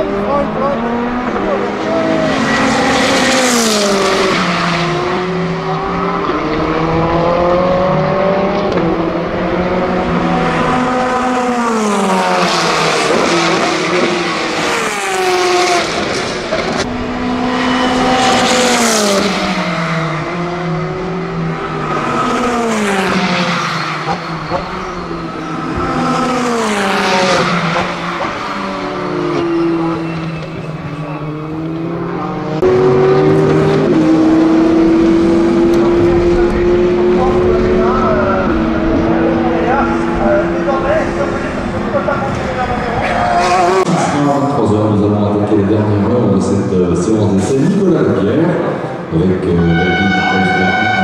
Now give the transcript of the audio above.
Freund, Freund, Freund. Avec euh, la ville de 36 sur les étoiles.